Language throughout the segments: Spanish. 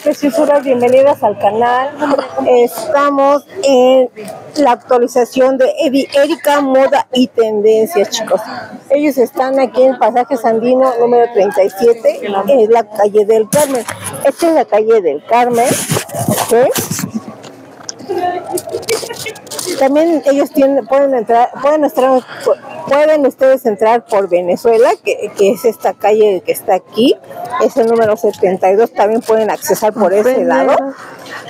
preciosuras? Bienvenidas al canal. Estamos en la actualización de Erika Moda y Tendencias, chicos. Ellos están aquí en Pasaje Sandino número 37, en la calle del Carmen. Esta es la calle del Carmen. También ellos tienen, pueden entrar, pueden entrar, pueden ustedes entrar por Venezuela, que, es esta calle que está aquí, es el número 72, también pueden accesar por ese lado.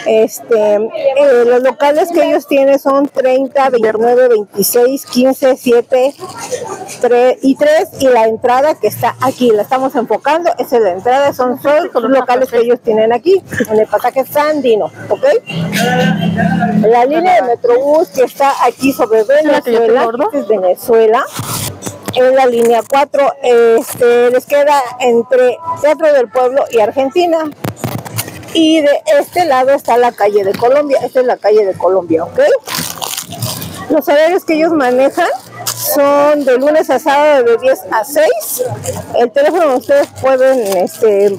Este, eh, los locales que ellos tienen son 30, 29, 26, 15, 7 3 y 3 y la entrada que está aquí, la estamos enfocando, esa es la entrada, son todos los locales que ellos tienen aquí, en el pasaje Sandino, ¿ok? La línea de Metrobús que está aquí sobre Venezuela, es Venezuela, en la línea 4, este, les queda entre Teatro del Pueblo y Argentina. Y de este lado está la calle de Colombia. Esta es la calle de Colombia, ¿ok? Los horarios que ellos manejan son de lunes a sábado de 10 a 6. El teléfono ustedes pueden este,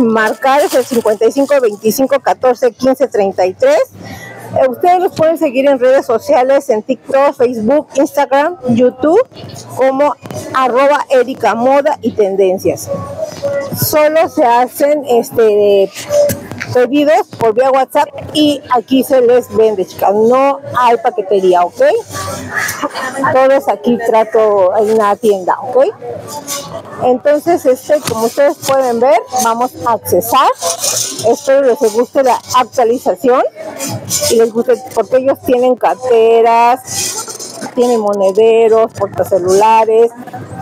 marcar es el 55 25 14 15 33. Ustedes los pueden seguir en redes sociales, en TikTok, Facebook, Instagram, YouTube, como arroba Erika Moda y Tendencias. Solo se hacen este pedidos por vía WhatsApp y aquí se les vende, chicas. No hay paquetería, ¿ok? Todos aquí trato en una tienda, ¿ok? Entonces, este, como ustedes pueden ver, vamos a accesar. Espero les guste la actualización y les guste porque ellos tienen carteras, tienen monederos, portacelulares,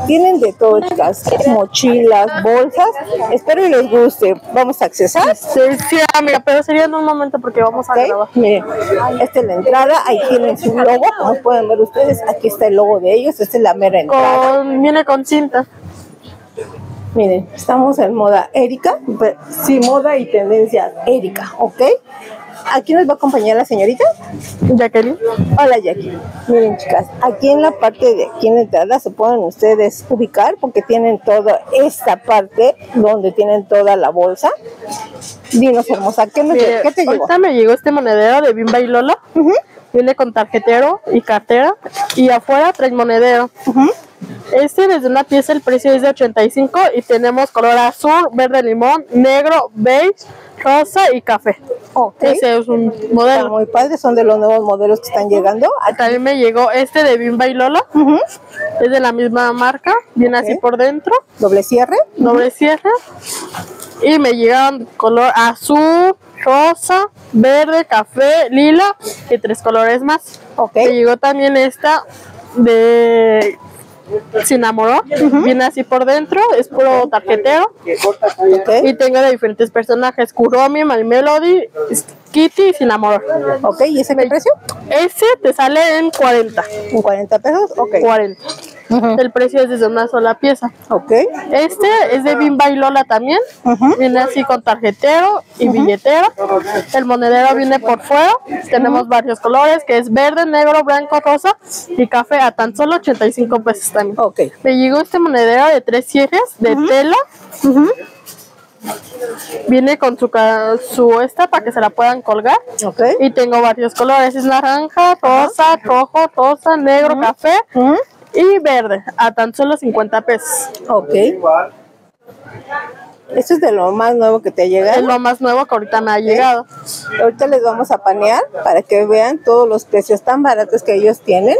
tienen de todo, chicas, mochilas, bolsas. Espero que les guste. Vamos a accesar. Sí, sí, mira, pero sería en un momento porque vamos a grabar. Miren, esta es la entrada, ahí tienen su logo, como pueden ver ustedes, aquí está el logo de ellos, esta es la mera entrada. Con, viene con cinta. Miren, estamos en moda Erika, sí, moda y tendencia Erika, ¿ok? Aquí nos va a acompañar la señorita Jacqueline. Hola Jackie. Miren chicas, aquí en la parte de aquí en la entrada se pueden ustedes ubicar porque tienen toda esta parte donde tienen toda la bolsa. Dinos hermosa, ¿qué, nos, Mire, ¿qué te llegó? Ahorita me llegó este monedero de Bimba y Lola. Viene con tarjetero y cartera. Y afuera trae monedero. Este desde una pieza el precio es de 85 y tenemos color azul, verde limón, negro, beige, rosa y café. Okay. Ese es un Está modelo. muy padre, son de los nuevos modelos que están llegando. También me llegó este de Bimba y Lola. Es de la misma marca. Viene así por dentro. Doble cierre. Doble cierre. Y me llegaron color azul, rosa, verde, café, lila y tres colores más. Ok. Me llegó también esta de sin amor. Viene así por dentro. Es puro tarjetero. Ok. Y tengo de diferentes personajes. Kuromi, My Melody, Kitty y sin amor. Ok, ¿y ese qué precio? Ese te sale en 40. ¿En 40 pesos? Ok. 40. El precio es desde una sola pieza. Ok. Este es de Bimba y Lola también. Viene así con tarjetero y billetera. El monedero viene por fuera. Tenemos varios colores, que es verde, negro, blanco, rosa y café a tan solo 85 pesos también. Ok. Me llegó este monedero de tres cierres de tela. Viene con su, su esta para que se la puedan colgar. Ok. Y tengo varios colores. Es naranja, rosa, rojo, rosa, negro, café. Y verde. A tan solo 50 pesos. Ok. Esto es de lo más nuevo que te ha llegado. Es lo más nuevo que ahorita me ha llegado. Ahorita les vamos a panear para que vean todos los precios tan baratos que ellos tienen.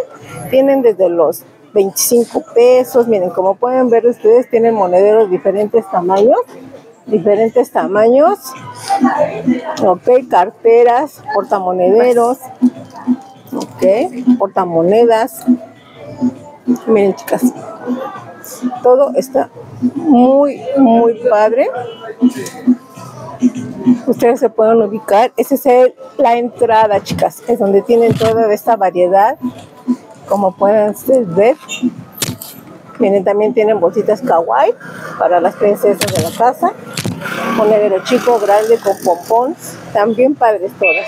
Tienen desde los 25 pesos. Miren, como pueden ver ustedes, tienen monederos diferentes tamaños. Diferentes tamaños. Ok, carteras, portamonederos. Ok, portamonedas. Miren, chicas. Todo está muy, muy padre ustedes se pueden ubicar. Esa es la entrada, chicas. Es donde tienen toda esta variedad. Como pueden ver. Miren, también tienen bolsitas kawaii para las princesas de la casa. Monedero chico, grande, con pompón. También padres todas.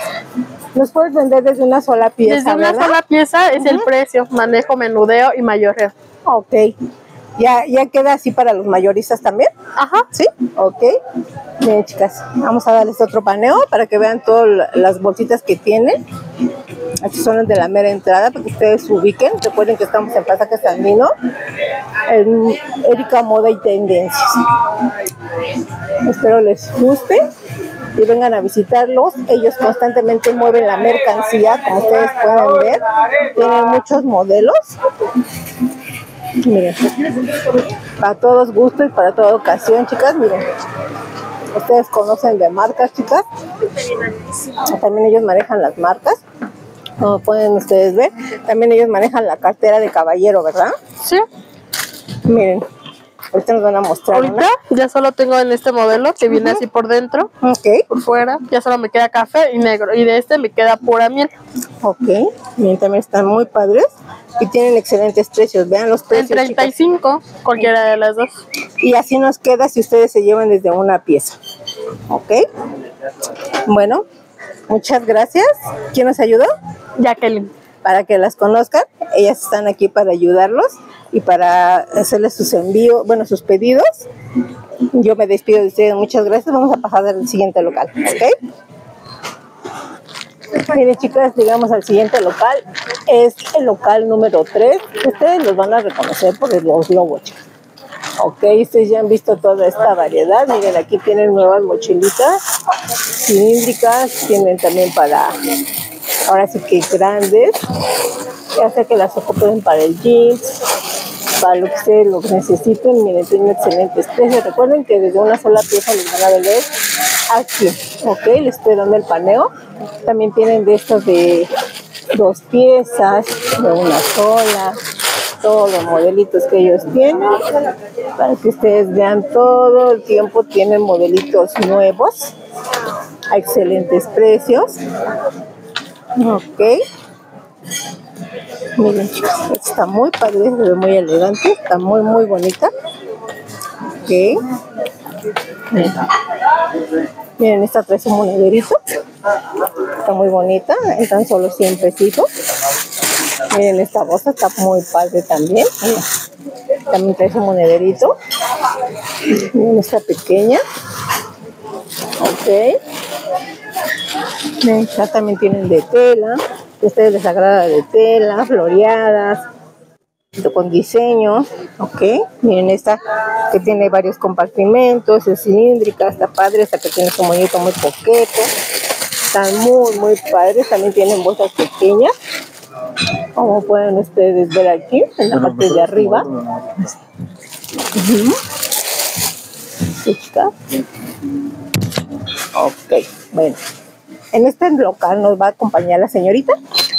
Nos puedes vender desde una sola pieza, Desde una sola pieza es el precio. Manejo, menudeo y mayoreo. Ok. Ya, ya queda así para los mayoristas también. Ajá. ¿Sí? Ok. Bien, chicas, vamos a darles otro paneo para que vean todas las bolsitas que tienen. Aquí son las de la mera entrada para que ustedes se ubiquen. Recuerden que estamos en Plaza Casandino, en Erika Moda y Tendencias. Espero les guste y vengan a visitarlos. Ellos constantemente mueven la mercancía, como ustedes pueden ver. Tienen muchos modelos. Miren, para todos gustos y para toda ocasión, chicas, miren. Ustedes conocen de marcas, chicas. También ellos manejan las marcas. Como pueden ustedes ver, también ellos manejan la cartera de caballero, ¿verdad? Sí. Miren, ahorita nos van a mostrar. Ahorita una. ya solo tengo en este modelo que viene así por dentro, Ok, por fuera. Ya solo me queda café y negro. Y de este me queda pura miel. ok. Miren, también están muy padres y tienen excelentes precios. Vean los En precios. chicas. 35, cualquiera de las dos. Y así nos queda si ustedes se llevan desde una pieza. ¿Ok? Bueno, muchas gracias. ¿Quién nos ayudó? Jacqueline. Para que las conozcan. Ellas están aquí para ayudarlos y para hacerles sus envíos, bueno, sus pedidos. Yo me despido de ustedes. Muchas gracias. Vamos a pasar al siguiente local. ¿Ok? Miren chicas, llegamos al siguiente local. Es el local número 3. Ustedes los van a reconocer por los logos, chicas. Ok, ustedes ya han visto toda esta variedad. Miren, aquí tienen nuevas mochilitas cilíndricas. Tienen también para, ahora sí que grandes. Ya sea que las ocupen para el jeans, para lo que ustedes lo necesiten. Miren, tienen excelentes precios. Recuerden que desde una sola pieza les van a vender aquí. Ok, les estoy dando el paneo. También tienen de estos de dos piezas, de una sola todos los modelitos que ellos tienen para que ustedes vean todo el tiempo tienen modelitos nuevos a excelentes precios ok miren está muy padre muy elegante está muy muy bonita ok miren, esta trae su monederito está muy bonita en tan solo 100 pesitos Miren, esta bolsa está muy padre también. También trae su monederito. Miren esta pequeña. Ok. También tienen de tela. A ustedes les agrada de tela, floreadas, con diseño. Ok. Miren esta que tiene varios compartimentos, es cilíndrica, está padre. Esta que tiene su moñito muy coqueto. Están muy, muy padres. También tienen bolsas pequeñas como pueden ustedes ver aquí en la parte de arriba. Ujú. ¿Sí está? Ok, bueno. En este local nos va a acompañar la señorita.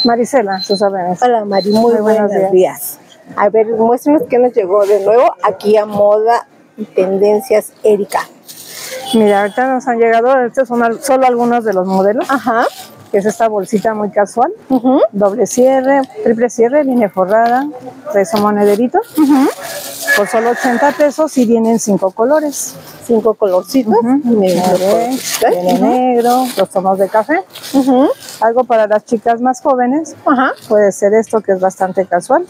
Marisela, sus órdenes. Hola Mari, muy, Muy buenos buenos días. A ver, muéstrenos qué nos llegó de nuevo aquí a Moda y Tendencias Erika. Mira, ahorita nos han llegado, estos son solo algunos de los modelos, Ajá. Que es esta bolsita muy casual, doble cierre, triple cierre, viene forrada, trae su monederito, por solo 80 pesos y vienen cinco colores. Cinco colorcitos. Viene Ujú, negro, los tonos de café. Algo para las chicas más jóvenes, puede ser esto que es bastante casual.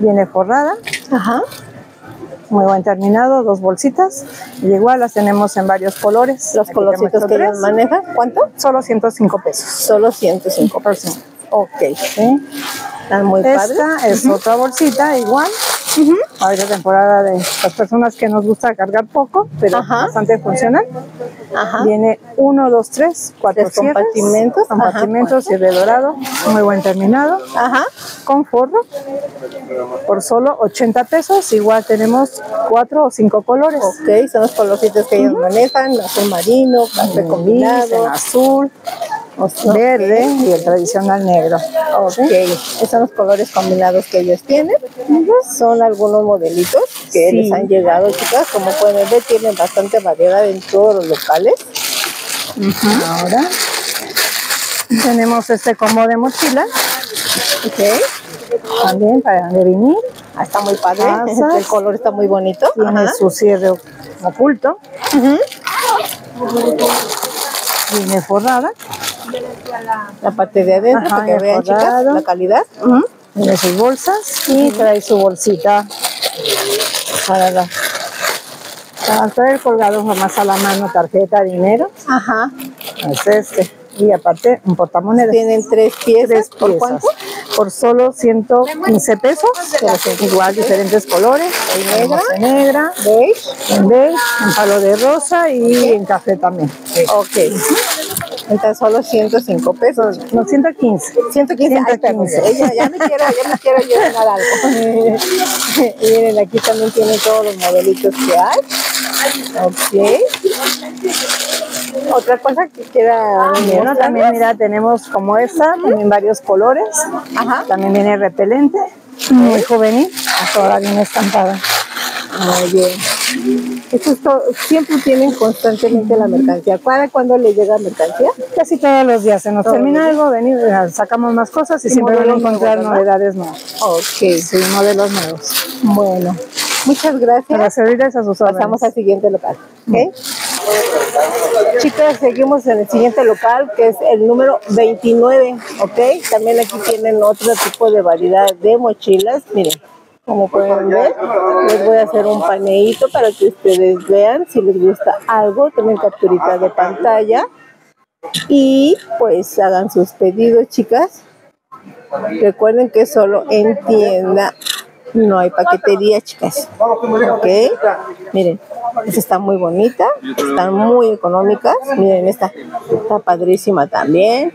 Viene forrada, Ajá. Muy buen terminado, dos bolsitas. Y igual las tenemos en varios colores. Los Aquí colorcitos que ellos manejan. ¿Cuánto? Solo 105 pesos. Solo 105 pesos. Ok. ¿sí? Están muy padres. Esta es otra bolsita igual. Ahorita temporada de las personas que nos gusta cargar poco, pero Ajá. bastante funcional. Ajá. Viene uno, dos, tres, cuatro Tres cierres, compartimentos. Ajá, compartimentos, cierre dorado, muy buen terminado, Ajá. con forro, por solo 80 pesos. Igual tenemos cuatro o cinco colores. Ok, son los colorcitos que ellos manejan, azul marino, café combinado, en azul, verde y el tradicional negro. Ok, esos son los colores combinados que ellos tienen. Son algunos modelitos que Sí. les han llegado, chicas. Como pueden ver, tienen bastante variedad en todos los locales. Ahora tenemos este combo de mochila, Ok, también para de vinil. Ah, está muy padre. El color está muy bonito. Tiene Ajá. su cierre oculto. Ujú. Viene forrada. La parte de adentro Ajá, para que vean, chicas, la calidad. Ujú. Tiene sus bolsas y trae su bolsita para la para traer colgados nomás a la mano tarjeta, dinero. Ajá. Es este. Y aparte un portamonedas. Tienen tres piezas. Tres ¿Por piezas. cuánto? Por solo 115 pesos. Igual diferentes colores. En negra, en negra, Beige. en beige, en palo de rosa y en café también. Ok. Entonces solo 105 pesos. No, 115. 115. Ay, perdón, 115. ella- ya me quiero, ya me quiero yo ganar algo. miren, aquí también tienen todos los modelitos que hay. Ok. Otra cosa que quiera Bueno, mostrarnos? también mira, tenemos como esta, también varios colores. Ajá. También viene repelente, muy juvenil, toda viene estampada. Muy bien. Eso es todo. Siempre tienen constantemente la mercancía. ¿Para cuándo le llega mercancía? Casi todos los días se nos Todos termina algo, venir, eh, sacamos más cosas y Y siempre van a encontrar novedades nuevas. Ok. Sí, modelos nuevos. Bueno. Muchas gracias. Para servirles a sus órdenes. Pasamos al siguiente local. ¿ok? Chicas, seguimos en el siguiente local que es el número 29. ¿ok? También aquí tienen otro tipo de variedad de mochilas. Miren, como pueden ver, les voy a hacer un paneíto para que ustedes vean si les gusta algo. Tomen capturita de pantalla y pues hagan sus pedidos, chicas. Recuerden que solo en tienda no hay paquetería, chicas. Ok. Miren, esta está muy bonita. Están muy económicas. Miren, esta está padrísima también.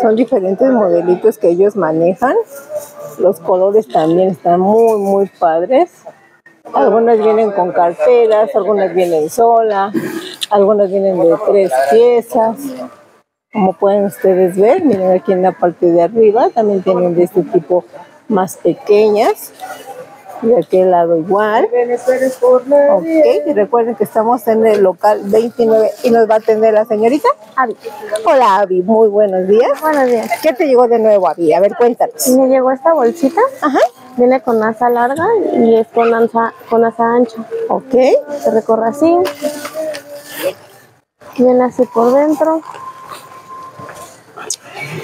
Son diferentes modelitos que ellos manejan. Los colores también están muy, muy padres. Algunas vienen con carteras, algunas vienen sola, algunas vienen de tres piezas. Como pueden ustedes ver, miren aquí en la parte de arriba también tienen de este tipo más pequeñas. Y de aquel lado igual. Ok, y recuerden que estamos en el local 29 y nos va a atender la señorita Avi. Hola Avi, muy buenos días. Buenos días. ¿Qué te llegó de nuevo Avi? A ver, cuéntanos. Me llegó esta bolsita. Ajá, Viene con asa larga y es con asa, con asa ancha. ok, Se recorre así. Viene así por dentro.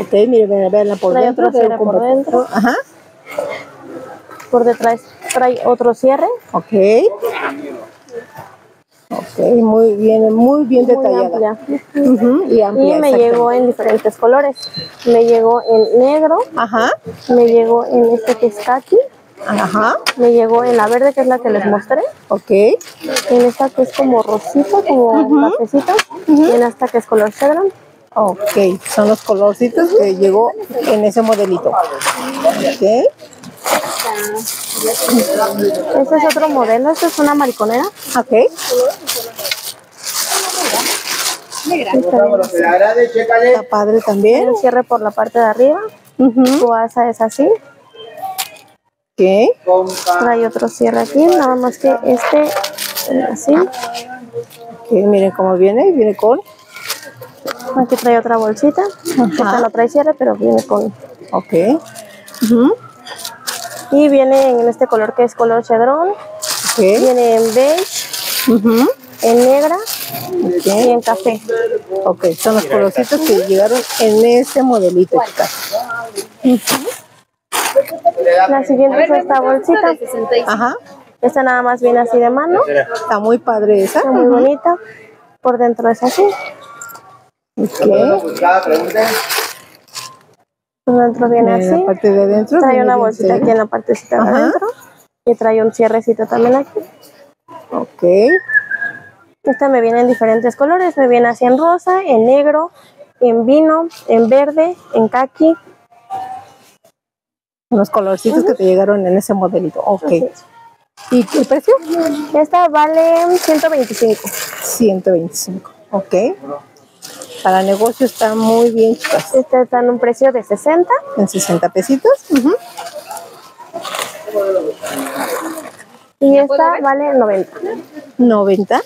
ok, miren, vean, veanla por Trae dentro. por dentro. Ajá, Por detrás trae otro cierre. ok. Ok, muy bien, muy bien Muy detallada. amplia. Ujú, y amplia, Y me llegó en diferentes colores. Me llegó en negro. Ajá, Me llegó en este que es kaki. ajá, Me llegó en la verde que es la que les mostré. ok, En esta que es como rosita, como cafecita. Y en esta que es color cedrón. Ok. Son los colorcitos que llegó en ese modelito. Ok, Este es otro modelo. Esta es una mariconera. ok. Está padre también. Un cierre por la parte de arriba. Ujú, Su asa es así. Ok, Trae otro cierre aquí, nada más que este eh, así. ok, miren cómo viene, viene con, Aquí trae otra bolsita. Esta no trae cierre, pero viene con. ok, Y viene en este color que es color chedrón. ok, Viene en beige, en negra y en café. ok. Son los colorcitos que llegaron en ese modelito, chicas. La siguiente es esta bolsita. Ajá, Esta nada más viene así de mano. está muy padre esa. Está muy bonita. Por dentro es así. Ok, Por dentro viene en la así. parte de adentro. Trae una bolsita serio. aquí en la partecita de Ajá. adentro. Y trae un cierrecito también aquí. Ok, Esta me viene en diferentes colores, me viene así en rosa, en negro, en vino, en verde, en kaki. los colorcitos que te llegaron en ese modelito. Ok. ¿Y el precio? Esta vale 125. 125. Ok. Para negocio está muy bien, chicas. Esta está en un precio de 60. En 60 pesitos. Ujú. Y esta vale 90. 90.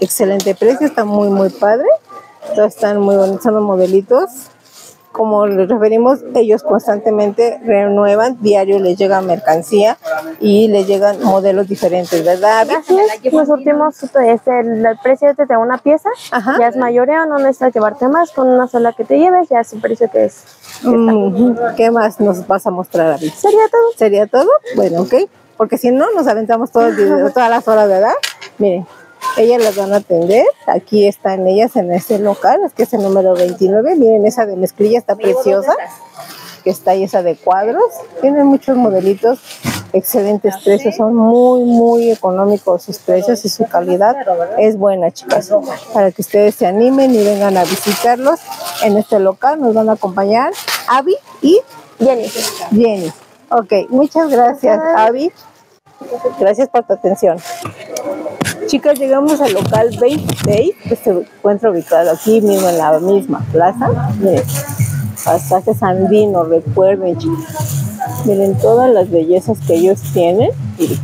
Excelente precio, está muy, muy padre. Todos están muy bonitos, son los modelitos. Como les referimos, ellos constantemente renuevan, diario les llega mercancía y les llegan modelos diferentes, ¿verdad? Así es, nos surtimos este, el, el precio de una pieza, Ajá. ya es mayoreo, no necesitas llevarte más, con una sola que te lleves, ya es el precio que es. Mm, ¿Qué más nos vas a mostrar, Abby? Sería todo. ¿Sería todo? Bueno, ok. Porque si no, nos aventamos todo el video, todas las horas, ¿verdad? Miren, ellas las van a atender. Aquí están ellas en este local, es que es el número 29. Miren, esa de mezclilla está preciosa. Que está ahí esa de cuadros. Tienen muchos modelitos, excelentes precios. Son muy, muy económicos sus precios y su calidad es buena, chicas. Para que ustedes se animen y vengan a visitarlos en este local. Nos van a acompañar Abby y Jenny. Jenny. Ok, muchas gracias, Avi. Gracias por tu atención. Chicas, llegamos al local Base Day, que se encuentra ubicado aquí mismo en la misma plaza. Miren, pasaje Sandino, recuerden, chicas. Miren todas las bellezas que ellos tienen. Miren,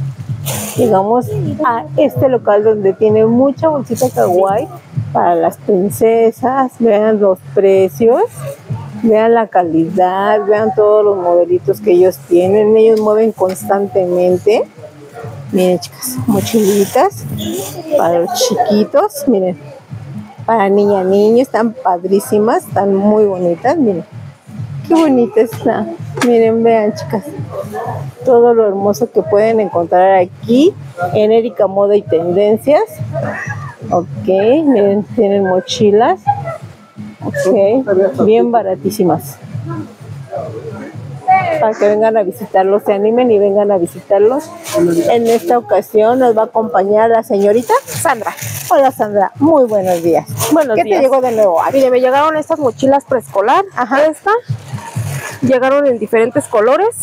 llegamos a este local donde tiene mucha bolsita kawaii para las princesas. Vean los precios. Vean la calidad, vean todos los modelitos que ellos tienen. Ellos mueven constantemente. Miren, chicas, mochilitas para los chiquitos. Miren, para niña, niño, están padrísimas, están muy bonitas. Miren, qué bonita está. Miren, vean, chicas, todo lo hermoso que pueden encontrar aquí en Erika Moda y Tendencias. Ok, miren, tienen mochilas. Ok, bien baratísimas. Para que vengan a visitarlos, se animen y vengan a visitarlos. En esta ocasión nos va a acompañar la señorita Sandra. Hola Sandra, muy buenos días. Buenos ¿Qué días. te llegó de nuevo? Mire, me llegaron estas mochilas preescolar. Ajá. Esta. Llegaron en diferentes colores.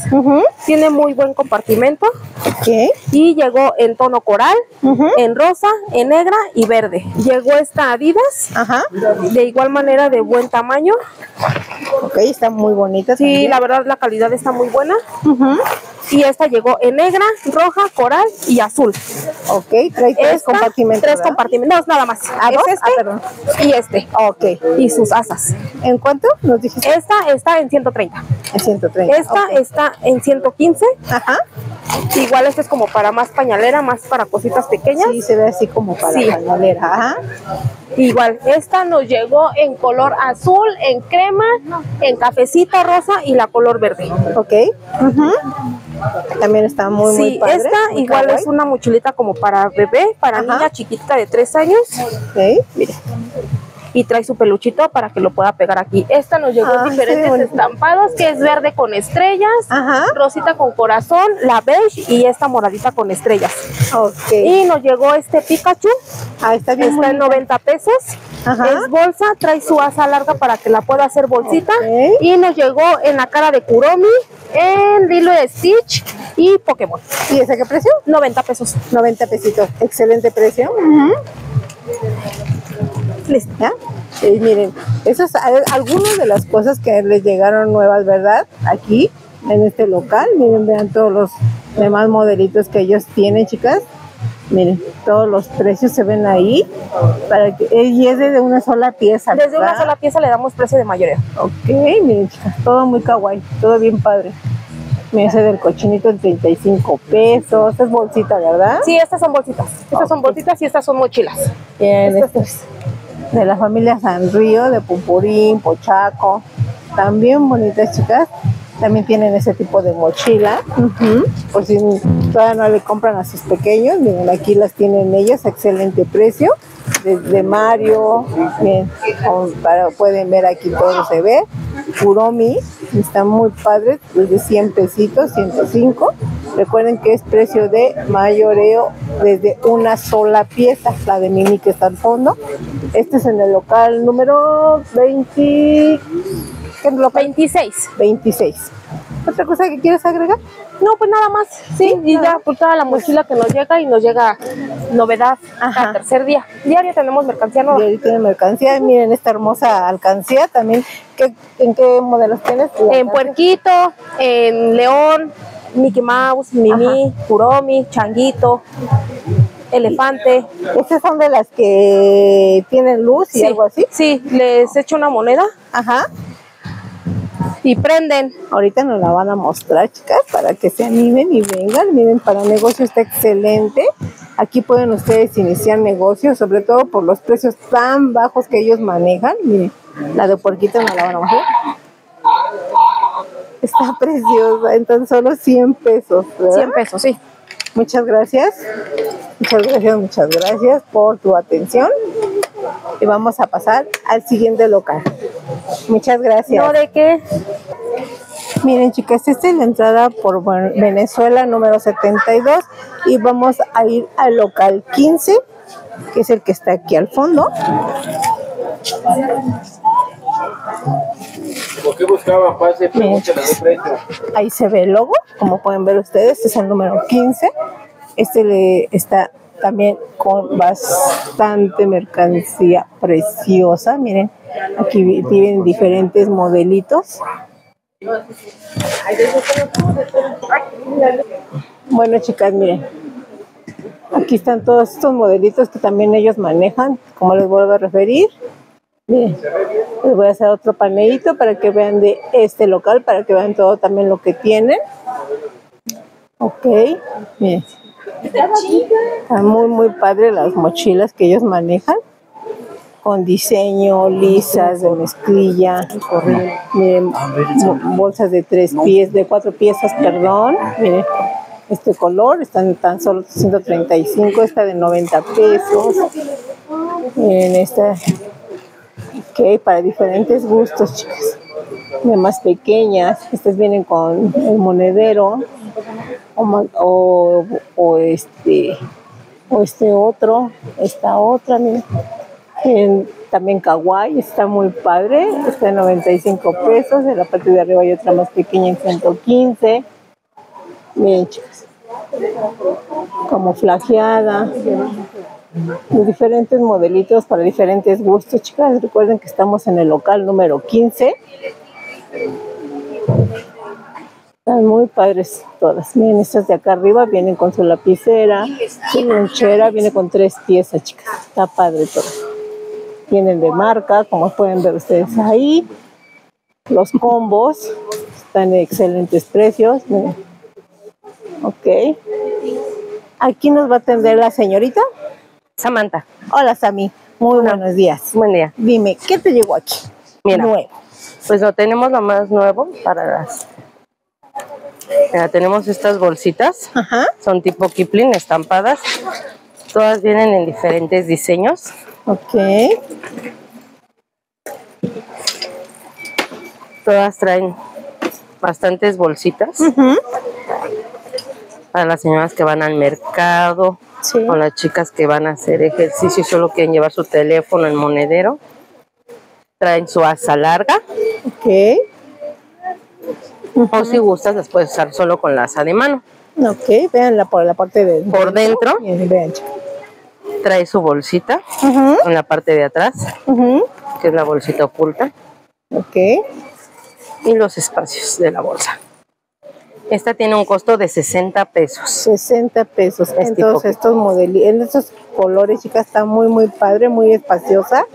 Tiene muy buen compartimento. Ok. Y llegó en tono coral, en rosa, en negra y verde. Llegó esta Adidas. Ajá. De igual manera de buen tamaño. Ok, está muy bonita. Sí, también. la verdad la calidad está muy buena. Ujú, Y esta llegó en negra, roja, coral y azul. Ok, trae tres Esta, compartimentos. Tres ¿verdad? compartimentos, no, nada más. ¿Ah, es dos? este Ah, perdón. y este. Ok. Y sus asas. ¿En cuánto nos dijiste? Esta está en 130. En 130. Esta está en 115. Ajá. Igual este es como para más pañalera, más para cositas pequeñas. Sí, se ve así como para Sí. pañalera. Ajá. Igual, esta nos llegó en color azul, en crema, en cafecita rosa y la color verde. Ok. También está muy, muy sí, padre. esta muy igual kawaii. es una mochilita como para bebé, para Ajá. niña chiquita de 3 años. Ok, mire. Y trae su peluchito para que lo pueda pegar aquí. Esta nos llegó Ah, en sí, diferentes estampados, que es verde con estrellas, Ajá. rosita con corazón, la beige y esta moradita con estrellas. Y nos llegó este Pikachu, Ah, está bien. está en bonita. 90 pesos. Ajá. Es bolsa, trae su asa larga para que la pueda hacer bolsita. Y nos llegó en la cara de Kuromi, en Lilo de Stitch y Pokémon. ¿Y ese qué precio? 90 pesos. 90 pesitos. Excelente precio. Listo. Y miren, esas algunas de las cosas que les llegaron nuevas, ¿verdad? Aquí, en este local. Miren, vean todos los demás modelitos que ellos tienen, chicas. Miren, todos los precios se ven ahí. Para que, y es desde una sola pieza. Desde una sola pieza le damos precio de mayoreo. Ok, miren, chicas, todo muy kawaii, todo bien padre. Miren, ese del cochinito en 35 pesos. Es bolsita, ¿verdad? Sí, estas son bolsitas. Estas son bolsitas y estas son mochilas. Bien, de la familia San Río, de Pumpurín, Pochaco. También bonitas chicas. También tienen ese tipo de mochila. Por si todavía no le compran a sus pequeños. Miren, aquí las tienen ellos, excelente precio. Desde Mario, bien, para- pueden ver aquí todo se ve. Kuromi, están muy padres, desde 100 pesitos, 105. Recuerden que es precio de mayoreo desde una sola pieza, la de mini que está al fondo. Este es en el local número 20, ¿qué local? 26. 26. ¿Otra cosa que quieres agregar? No, pues nada más. Sí, y ya por toda la mochila que nos llega y nos llega novedad Ajá. al tercer día. Diario tenemos mercancía nueva. ahí tiene mercancía. Miren esta hermosa alcancía también. ¿Qué, ¿En qué modelos tienes? En. Puerquito, en León, Mickey Mouse, Mimi, Kuromi, Changuito, Elefante. Estas son de las que tienen luz y Sí, algo así. Sí, les echo una moneda Ajá. Y prenden. Ahorita nos la van a mostrar, chicas, para que se animen y vengan. Miren, para negocio está excelente. Aquí pueden ustedes iniciar negocios, sobre todo por los precios tan bajos que ellos manejan. Miren, la de puerquito nos la van a mostrar. Está preciosa, en tan solo 100 pesos. ¿verdad? 100 pesos, sí. Muchas gracias. Muchas gracias, muchas gracias por tu atención. Y vamos a pasar al siguiente local. Muchas gracias. No de qué. Miren, chicas, esta es la entrada por Ven- Venezuela número 72 y vamos a ir al local 15, que es el que está aquí al fondo. ¿Por qué buscaban pase? Ahí se ve el logo, como pueden ver ustedes, este es el número 15. Este le está también con bastante mercancía preciosa. Miren, aquí tienen diferentes modelitos. Bueno, chicas, miren. Aquí están todos estos modelitos que también ellos manejan, como les vuelvo a referir. Miren, les voy a hacer otro panelito para que vean de este local, para que vean todo también lo que tienen. Ok, miren. Están muy, muy padre las mochilas que ellos manejan. Con diseño, lisas, de mezclilla. Miren, bo- bolsas de tres pies, de cuatro piezas, perdón. Miren, este color, están tan solo 135, esta de 90 pesos. Miren, esta Ok, para diferentes gustos, chicas. De más pequeñas, estas vienen con el monedero o, o, este o este otro, esta otra. Tienen también kawaii, está muy padre, está en 95 pesos, en la parte de arriba hay otra más pequeña en 115. Miren, chicas, camuflajeada, de diferentes modelitos para diferentes gustos, chicas. Recuerden que estamos en el local número 15. Están muy padres todas. Miren, estas de acá arriba vienen con su lapicera, su lonchera, viene con tres piezas, chicas. Está padre todo. Vienen de marca, como pueden ver ustedes ahí. Los combos están en excelentes precios. Miren. Ok. Aquí nos va a atender la señorita. Samantha, Hola, Sami. Muy buenos días. buen día. Dime, ¿qué te llegó aquí? Mira. Nuevo. Pues lo tenemos lo más nuevo para las... Mira, tenemos estas bolsitas, Ajá. son tipo Kipling, estampadas. Todas vienen en diferentes diseños. Ok. Todas traen bastantes bolsitas Ujú. para las señoras que van al mercado Sí. o las chicas que van a hacer ejercicio y solo quieren llevar su teléfono, el monedero. Traen su asa larga Ok. O si gustas las puedes usar solo con la asa de mano. Ok. Veanla por la parte de. Por dentro Bien, vean, trae su bolsita en la parte de atrás, que es la bolsita oculta, Ok. y los espacios de la bolsa. Esta tiene un costo de 60 pesos. 60 pesos. Es En tipo todos que- estos modelos, en estos colores, chicas, está muy, muy padre, muy espaciosa.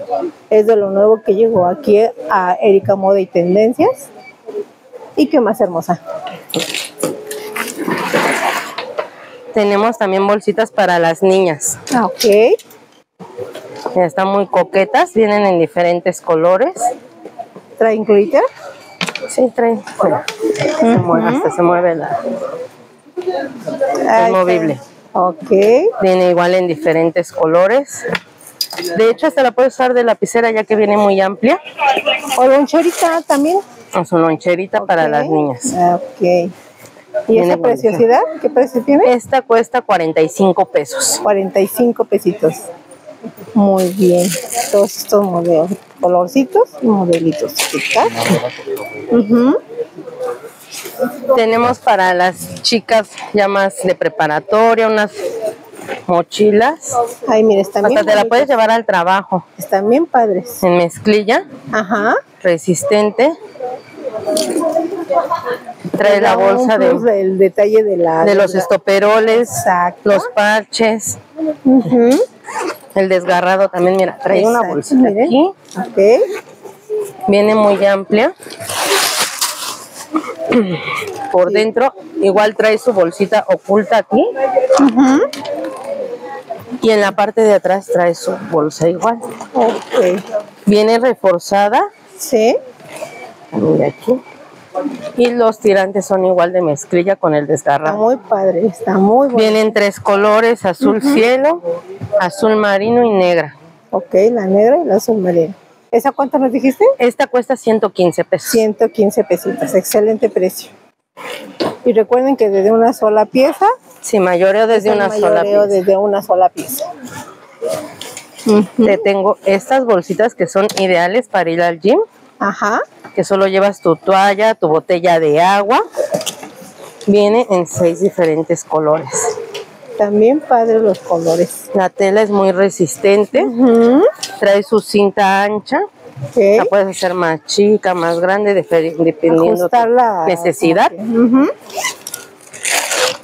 Es de lo nuevo que llegó aquí a Erika Moda y Tendencias. ¿Y qué más hermosa? Tenemos también bolsitas para las niñas. Ah, ok. Están muy coquetas, vienen en diferentes colores. ¿Traen glitter? Sí, traen. Mira, se mueve, hasta se mueve la. Es movible. Ok. Viene igual en diferentes colores. De hecho, hasta la puedes usar de lapicera ya que viene muy amplia. O loncherita también. Con su loncherita para las niñas. Ah, Ok. ¿Y esa preciosidad? ¿Qué precio tiene? Esta cuesta 45 pesos. 45 pesitos. Muy bien. Todos estos modelos, colorcitos y modelitos. chicas. Ujú. Tenemos para las chicas ya más de preparatoria unas mochilas. Ay, mira, están bien, Hasta te la puedes llevar al trabajo. Están bien padres. En mezclilla, Ajá. Resistente. Trae la bolsa de, del detalle de la de los estoperoles, Exacto. los parches, el desgarrado también. Mira, trae una Exacto, miren. aquí. Ok. Viene muy amplia. Por dentro, igual trae su bolsita oculta aquí. Y en la parte de atrás trae su bolsa igual. Ok. Viene reforzada. Sí. Mira aquí. Y los tirantes son igual de mezclilla con el Está desgarrado. muy padre, está muy bueno. Vienen tres colores, azul cielo, azul marino y negra. Ok, la negra y la azul marina. ¿Esa cuánto nos dijiste? Esta cuesta 115 pesos. 115 pesitos, excelente precio. Y recuerden que desde una sola pieza, Sí, mayoreo desde una sola mayoreo pieza. desde una sola pieza. Te tengo estas bolsitas que son ideales para ir al gym, Ajá. que solo llevas tu toalla, tu botella de agua. Viene en seis diferentes colores. También padres los colores. La tela es muy resistente, trae su cinta ancha. Ok. La puedes hacer más chica, más grande, dependiendo tu Ajustarla. necesidad.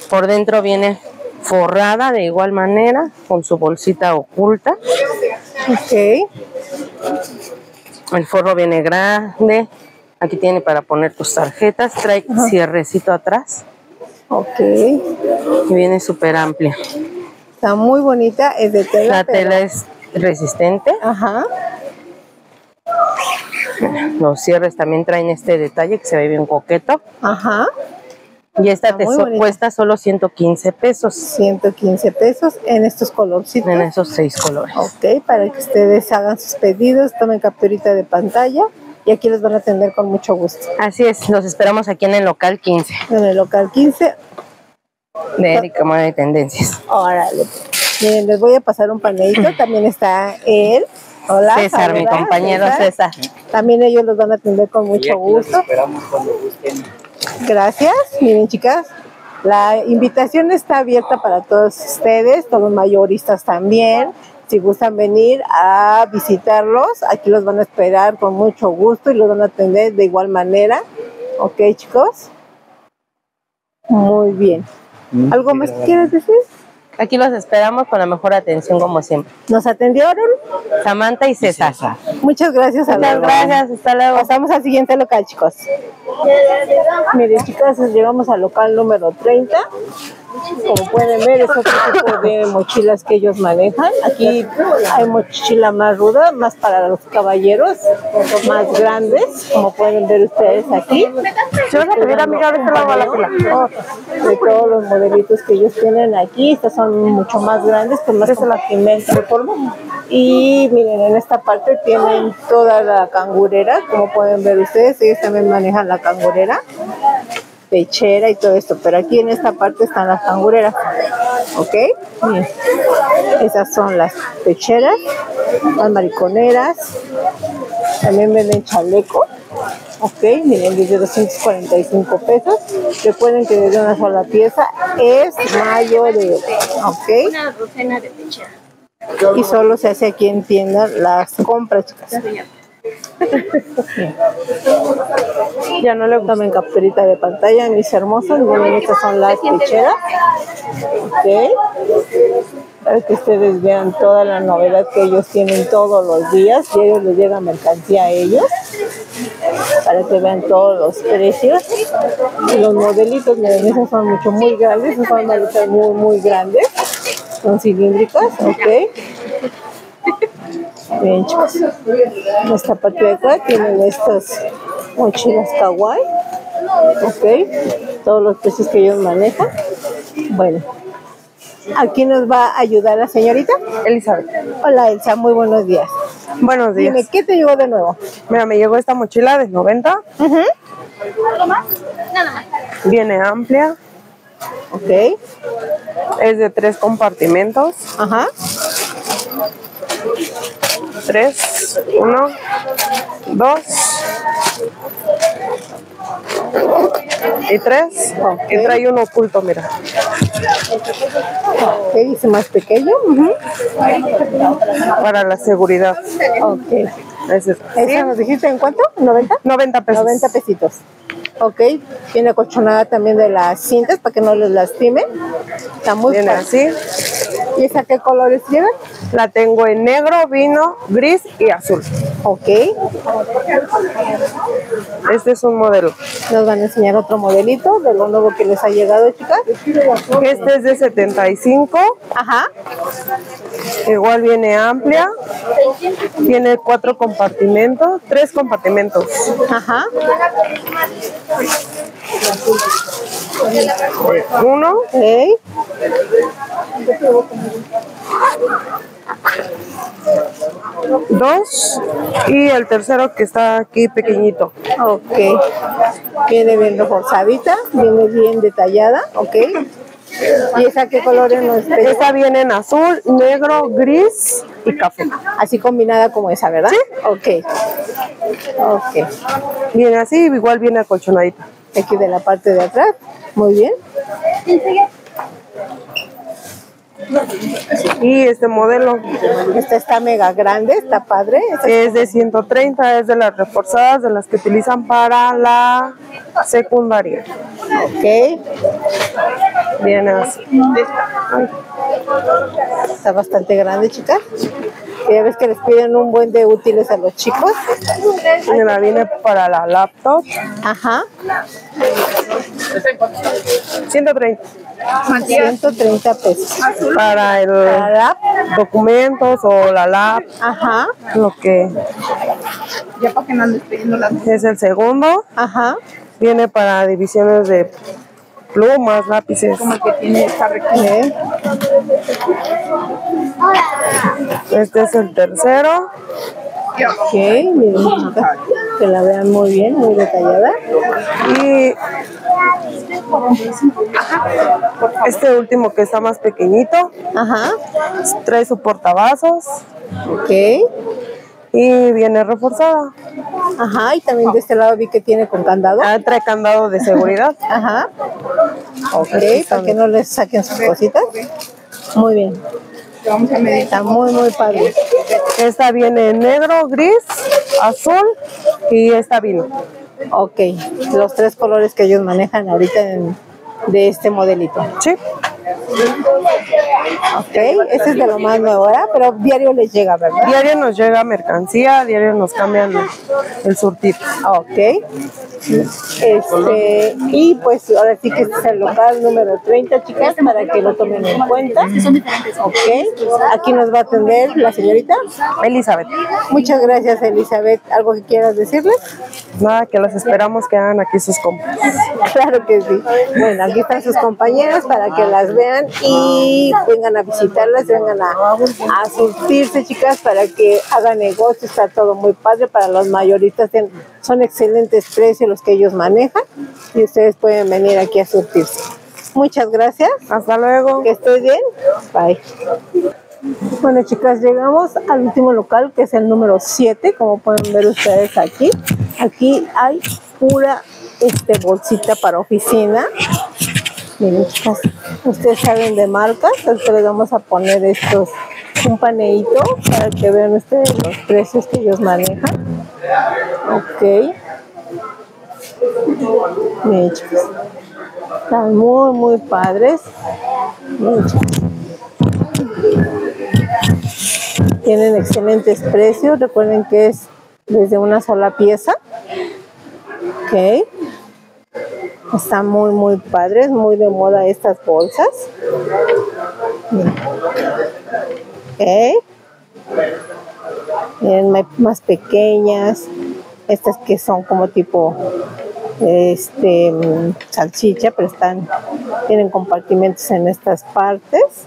Por dentro viene forrada de igual manera, con su bolsita oculta. Ok. El forro viene grande. Aquí tiene para poner tus tarjetas. Trae cierrecito atrás Ok. y viene súper amplia. Está muy bonita, es de tela. La pero- tela es resistente. Ajá. Los cierres también traen este detalle que se ve bien coqueto. Ajá. Y esta Está te so- bonita. cuesta solo 115 pesos 115 pesos en estos colorcitos. en esos seis colores. Ok, para que ustedes hagan sus pedidos, tomen capturita de pantalla y aquí les van a atender con mucho gusto. Así es, los esperamos aquí en el local 15 En el local 15, de Erika Moda de Tendencias. órale. Miren, les voy a pasar un panelito, también está él. Hola, César, mi compañero César. También ellos los van a atender con Y mucho aquí los gusto. esperamos cuando gusten. Gracias. Miren, chicas, la invitación está abierta para todos ustedes, todos los mayoristas también. Si gustan venir a visitarlos, aquí los van a esperar con mucho gusto y los van a atender de igual manera. ¿Ok, chicos? Muy bien. ¿Algo más que quieres decir? Aquí los esperamos con la mejor atención como siempre. ¿Nos atendieron? Samantha y César. Muchas gracias. a Muchas los- gracias, hasta luego. Pasamos al siguiente local, chicos. Miren, chicas, llegamos al local número 30. Como pueden ver, es otro tipo de mochilas que ellos manejan. Aquí hay mochila más ruda, más para los caballeros, más grandes, como pueden ver ustedes aquí. Si vas a pedir, amiga, ahorita lo hago a la fila. De todos los modelitos que ellos tienen aquí, estas son mucho más grandes, con más compartimento de polvo. Y miren, en esta parte tienen toda la cangurera, como pueden ver ustedes, ellos también manejan la cangurera, pechera y todo esto, pero aquí en esta parte están las cangureras, ¿ok? Esas son las pecheras, las mariconeras, también venden chaleco, ok, miren, desde 245 pesos, recuerden que desde una sola pieza es mayoreo, ok, Una docena de pechera. y solo se hace aquí en tienda las compras, chicas. Ya no le tomen capturita de pantalla, mis hermosos. Miren, estas son las pecheras. Ok. Para que ustedes vean toda la novedad que ellos tienen todos los días. Y ellos les llega mercancía a ellos. Para que vean todos los precios. Y los modelitos, miren, esos son mucho muy grandes. Son muy, muy grandes. Son cilíndricos, ok. Bien, chicos. En esta parte de acá tienen estas mochilas kawaii. Ok. Todos los precios que ellos manejan. Bueno. Aquí nos va a ayudar la señorita. Elizabeth. Hola Elsa, muy buenos días. Buenos días. Dime, ¿qué te llegó de nuevo? Mira, me llegó esta mochila de 90. Viene amplia. Ok. Es de tres compartimentos. Ajá. Tres. Uno. Dos. Y tres. Y trae uno oculto, mira. Ok, dice más pequeño. Ujú. Para la seguridad. Ok. Es. ¿Esa nos dijiste en cuánto? ¿90? 90 pesos. 90 pesitos. Ok, viene colchonada también de las cintas para que no les lastimen. Está muy fácil. así. ¿Y esa qué colores llevan? La tengo en negro, vino, gris y azul. Ok. Este es un modelo. Nos van a enseñar otro modelito de lo nuevo que les ha llegado, chicas. Este es de 75. Ajá. Igual viene amplia. Tiene cuatro compartimentos, tres compartimentos. Ajá. Uno, Ok. Dos y el tercero que está aquí pequeñito. Ok. Viene bien reforzadita, viene bien detallada, ok. ¿Y esa qué colores nos? Esta viene en azul, negro, gris y café. Así combinada como esa, ¿verdad? Sí. Ok. Ok. Viene así, igual viene acolchonadita. Aquí de la parte de atrás. Muy bien. Y este modelo Esta está mega grande, está padre. Es de 130, es de las reforzadas, de las que utilizan para la secundaria. Ok. Viene así. Está bastante grande, chicas. Ya ves que les piden un buen de útiles a los chicos. Mira, viene para la laptop. Ajá. 130. 130 pesos. Para el Para- documentos o la Ajá. lo que es el segundo. Ajá. Viene para divisiones de plumas, lápices. Este es el tercero. Ok, miren, que la vean muy bien, muy detallada. Y este último que está más pequeñito, Ajá, trae su portavasos ok. y viene reforzada. Ajá, y también de este lado vi que tiene con candado. Ah, trae candado de seguridad. Ajá. Ok, para que no les saquen sus cositas. Muy bien. Está muy, muy padre. Esta viene en negro, gris, azul y esta vino. Ok, los tres colores que ellos manejan ahorita en- de este modelito. Sí, Ok, ese es de lo más nuevo, ¿verdad? Pero diario les llega, ¿verdad? diario nos llega mercancía, diario nos cambian el surtido. Ok. Este, y pues ahora sí que este es el local número 30, chicas, para que lo tomen en cuenta. Ok. Aquí nos va a atender la señorita. Elizabeth, Muchas gracias, Elizabeth. ¿Algo que quieras decirles? nada, que las esperamos que hagan aquí sus compras. Claro que sí. Bueno, aquí están sus compañeras para que las vean y vengan a visitarlas, vengan a, a surtirse, chicas, para que hagan negocio. Está todo muy padre para los mayoristas. Son excelentes precios los que ellos manejan y ustedes pueden venir aquí a surtirse. Muchas gracias. Hasta luego. Que estés bien. Bye. Bueno, chicas, llegamos al último local, que es el número 7, como pueden ver ustedes aquí. Aquí hay pura este, bolsita para oficina. Miren, chicas, ustedes saben de marcas, entonces les vamos a poner estos, un paneíto para que vean ustedes los precios que ellos manejan. Ok. Miren, chicas. Están muy, muy padres. Miren. Tienen excelentes precios. Recuerden que es desde una sola pieza. Ok. Están muy, muy padres. Muy de moda estas bolsas. Miren. Más pequeñas. Estas que son como tipo este salchicha, pero están tienen compartimentos en estas partes.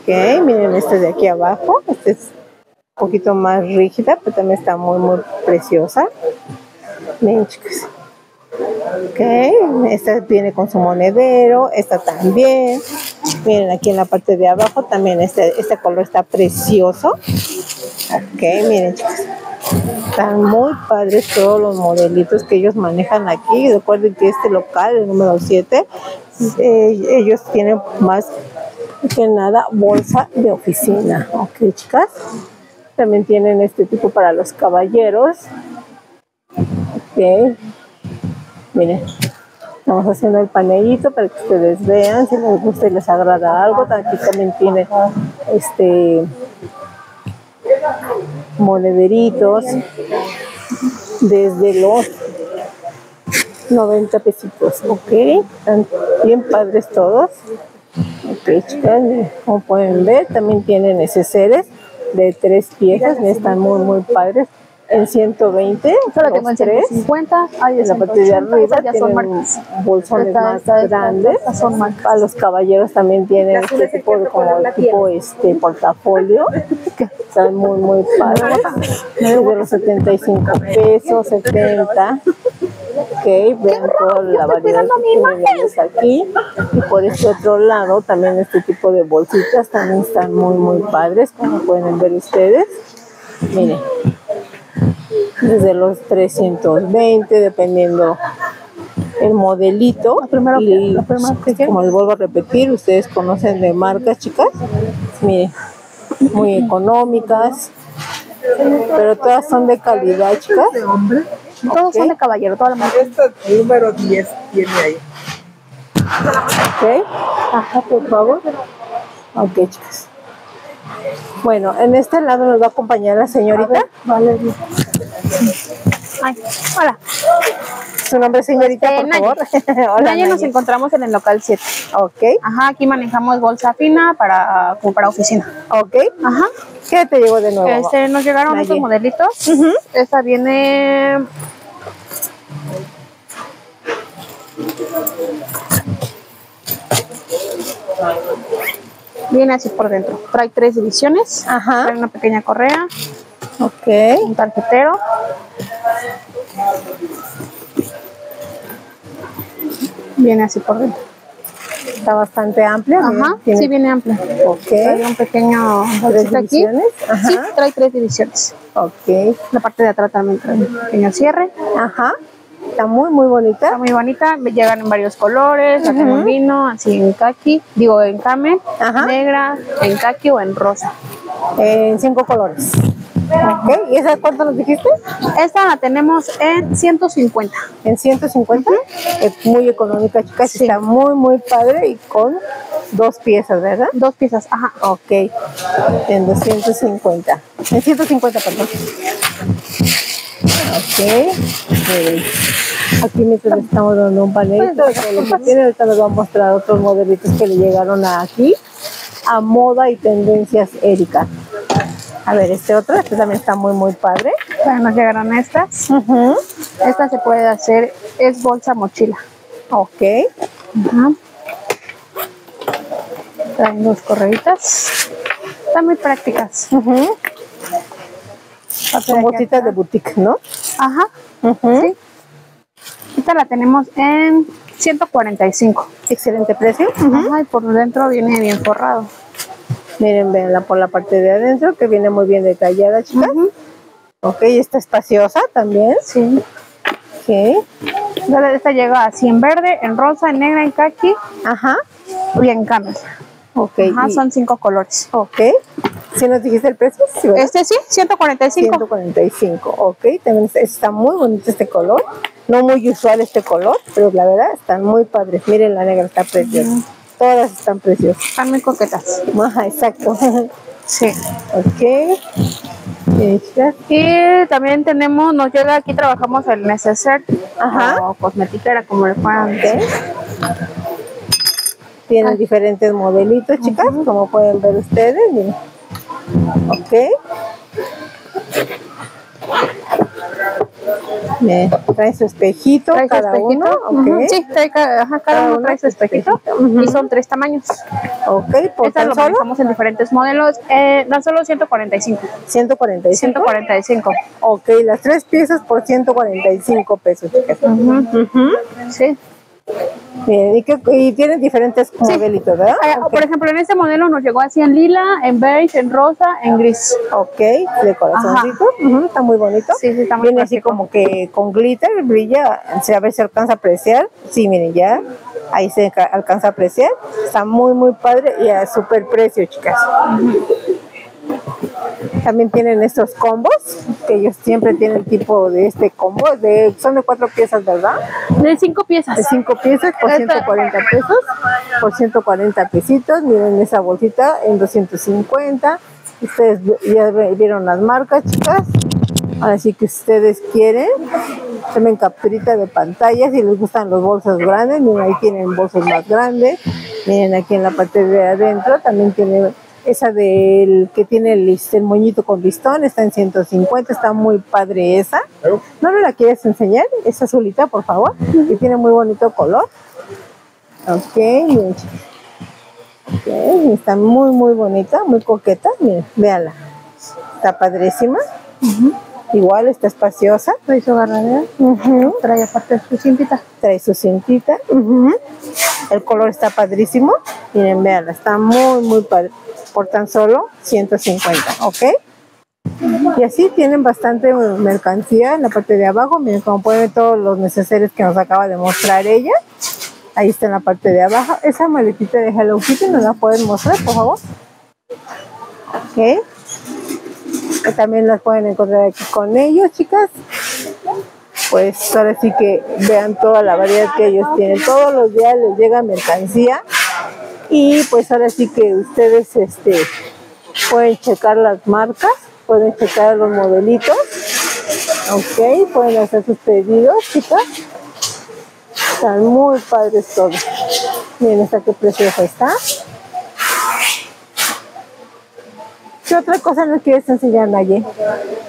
Ok, miren este de aquí abajo. Este es un poquito más rígida, pero también está muy, muy preciosa. Miren, chicas. Ok, esta viene con su monedero, esta también. Miren aquí en la parte de abajo también este, este color está precioso. Ok, miren chicas. Están muy padres todos los modelitos que ellos manejan aquí. Recuerden que este local, el número 7, ellos tienen más que nada bolsa de oficina. Ok, chicas. También tienen este tipo para los caballeros. Ok. Miren. Estamos haciendo el panelito para que ustedes vean si les gusta y les agrada algo. Aquí también tiene este monederitos desde los 90 pesitos, ok, están bien padres todos. Ok, chicas, como pueden ver, también tienen neceseres de tres piezas, están muy, muy padres. En 120, Solo tengo en tres. 150. Hay de En la parte de 180, arriba ya son tienen marcas. bolsones Esta, más grandes. son marcas. A los caballeros también tienen este tipo de como tipo este portafolio. que Están muy muy padres. De los 75 pesos, 70. Ok, vean toda la variedad que tienen ellos aquí. Y por este otro lado también este tipo de bolsitas también están muy muy padres, como pueden ver ustedes. Miren, desde los 320, dependiendo el modelito. primera- y la primera que como les vuelvo a repetir, ustedes conocen de marcas, chicas. Miren, muy económicas, pero todas son de calidad, chicas. Todos son de caballero, toda la marca. El número 10 tiene ahí. Ok, ajá, por favor. Ok, chicas. Bueno, en este lado nos va a acompañar la señorita. Vale. Ay, hola. Su nombre, señorita, Este, por Naye. favor. Hola, Naye nos Naye. encontramos en el local 7. Ok, Ajá, aquí manejamos bolsa fina para, como para oficina. ok. Ajá. ¿Qué te llegó de nuevo? Este, nos llegaron estos modelitos. Esta viene. Viene así por dentro. Trae tres divisiones. Ajá. Trae una pequeña correa, Ok, un tarjetero. Viene así por dentro. está bastante amplia. Ajá, tiene- sí viene amplia. Ok, Trae un pequeño aquí. Ajá, Sí, trae tres divisiones. ok. La parte de atrás también trae un pequeño cierre. Aja, está muy, muy bonita. Está muy bonita, llegan en varios colores, la tengo en vino, así en kaki, digo en camel, Ajá. negra, en kaki o en rosa. En cinco colores. Ok, ¿y esa cuánto nos dijiste? Esta la tenemos en 150. En 150. Es muy económica, chicas. Sí. Está muy, muy padre y con dos piezas, ¿verdad? Dos piezas, ajá. Ok, en 250. En 150, perdón. Ok, miren. Aquí mientras estamos dando un panelito de todo lo que tiene, ahorita nos va a mostrar otros modelitos que le llegaron a aquí a moda y tendencias Erika. A ver, este otro, este también está muy, muy padre. Nos llegaron estas. Esta se puede hacer, es bolsa mochila. Ok, Ajá. Traen dos correitas. Están muy prácticas. Parte son bolsitas de boutique, ¿no? Ajá, Ujú. sí. Esta la tenemos en 145. Excelente precio. Ajá, y por dentro viene bien forrado. Miren, véanla por la parte de adentro, que viene muy bien detallada, chicas. Ok, está espaciosa también. Sí. Ok. Entonces, Esta llega así en verde, en rosa, en negra, en kaki Ajá. y en camel. Ok. Ajá, y- son cinco colores. Ok. ¿Sí nos dijiste el precio? Este sí, 145. 145. Ok, también está, muy bonito este color. No muy usual este color, pero la verdad están muy padres. Miren, la negra está preciosa. Todas están preciosas. Están muy coquetas. Ajá, exacto. Sí. ok. Chicas, Y también tenemos, nos llega aquí, trabajamos el neceser Ajá. o cosmetiquera, como le puedan decir. Tienen diferentes modelitos, chicas, como pueden ver ustedes. Miren. Ok. Trae su espejito Trae su cada espejito. uno. Ujú, Ok. Sí, trae ajá, cada uno trae su espejito. Y son tres tamaños. Ok, por Estas lo manejamos en diferentes modelos. Eh, tan solo 145. 145. 145. Ok, las tres piezas por 145 pesos, chicas. Sí. Bien, y, que, y tienen diferentes modelitos, ¿verdad? Por ejemplo, en este modelo nos llegó así en lila, en beige, en rosa, en gris. Ok, de corazoncito. Está muy bonito. Sí, sí, está muy Viene así como que con glitter, brilla. a ver si alcanza a apreciar. Sí, miren, ya. Ahí se ca- alcanza a apreciar. Está muy, muy padre y a super precio, chicas. También tienen estos combos, que ellos siempre tienen tipo de este combo. De, son de cuatro piezas, ¿verdad? De cinco piezas. De cinco piezas por Esta- 140 pesos, por 140 pesitos. Miren esa bolsita en 250. Ustedes ya vieron las marcas, chicas. Ahora sí que ustedes quieren, tomen capturita de pantalla si les gustan los bolsos grandes. Miren, ahí tienen bolsos más grandes. Miren, aquí en la parte de adentro también tiene esa del que tiene el, el moñito con listón. Está en 150, está muy padre esa. ¿No me la quieres enseñar? Es azulita, por favor. Y tiene muy bonito color. Ok, miren, chicas. Ok, está muy, muy bonita, muy coqueta. Miren, véanla. Está padrísima. Igual está espaciosa. Trae su agarradera. Trae aparte su cintita. Trae su cintita. El color está padrísimo. Miren, véanla, está muy, muy padre. Por tan solo 150, ¿ok? Y así tienen bastante mercancía en la parte de abajo. Miren, como pueden ver todos los necesarios que nos acaba de mostrar ella. Ahí está en la parte de abajo. Esa maletita de Hello Kitty nos la pueden mostrar, por favor. Ok. También las pueden encontrar aquí con ellos, chicas. Pues ahora sí que vean toda la variedad que ellos tienen. Todos los días les llega mercancía. Y pues ahora sí que ustedes este, pueden checar las marcas, pueden checar los modelitos. Ok, pueden hacer sus pedidos, chicas. Están muy padres todos. Miren esta qué preciosa está. ¿Qué otra cosa nos quieres enseñar, Naye?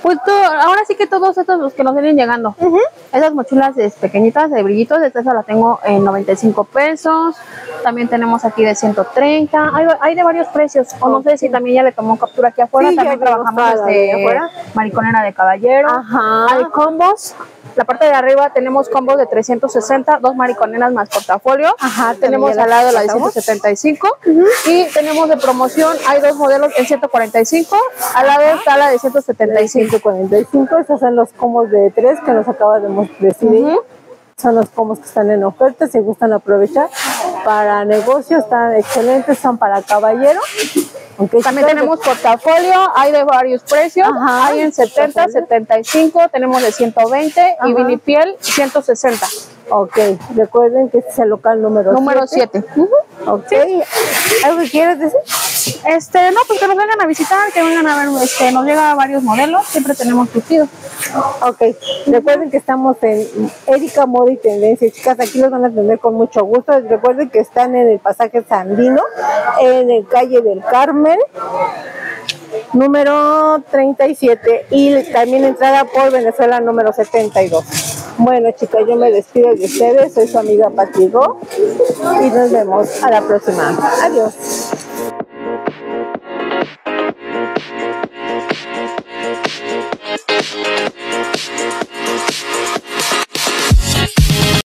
Pues ahora sí que todos estos los que nos vienen llegando. Esas mochilas es, pequeñitas de brillitos, esta la tengo en 95 pesos. También tenemos aquí de 130. Hay, hay de varios precios. O no sé si también ya le tomó captura aquí afuera. Sí, también trabajamos desde afuera. mariconera de caballero. Ajá. Hay combos. La parte de arriba tenemos combos de 360, dos mariconeras más portafolio. Ajá, tenemos al lado la de pasamos. 175 y tenemos de promoción, hay dos modelos en 145, al lado está la de 175. 145, estos son los comos de tres que nos acaba de decir. Son los comos que están en oferta, si gustan aprovechar. Para negocios están excelentes, son para caballero. También tenemos portafolio, hay de varios precios, Ajá, hay en 70, portafolio. 75, tenemos de 120 y Ajá. vinipiel 160. Ok, recuerden que este es el local número Número siete. 7. Ok, ¿algo que quieras decir? Este, no, pues que nos vengan a visitar, que vengan a ver, este, nos llega varios modelos, siempre tenemos surtido. Ok, recuerden que estamos en Erika Moda y Tendencia, chicas, aquí los van a atender con mucho gusto. Recuerden que están en el pasaje Sandino, en el calle del Carmen, número 37, y también entrada por Venezuela número 72. Bueno, chicos, yo me despido de ustedes. Soy su amiga Patigo y nos vemos a la próxima. Adiós.